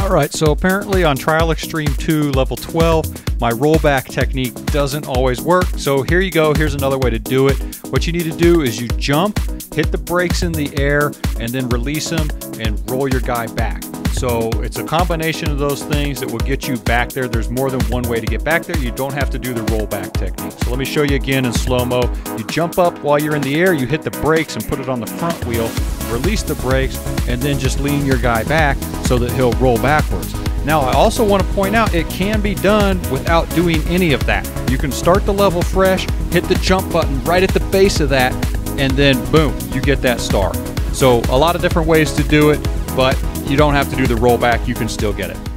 All right, so apparently on Trial Xtreme 2 level 12, my rollback technique doesn't always work. So here you go, here's another way to do it. What you need to do is you jump, hit the brakes in the air, and then release them and roll your guy back. So it's a combination of those things that will get you back there. There's more than one way to get back there. You don't have to do the rollback technique. So let me show you again in slow-mo. You jump up while you're in the air, you hit the brakes and put it on the front wheel, release the brakes, and then just lean your guy back so that he'll roll backwards. Now, I also want to point out it can be done without doing any of that. You can start the level fresh, hit the jump button right at the base of that, and then boom, you get that star. So, a lot of different ways to do it, but you don't have to do the rollback, you can still get it.